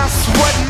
not sweating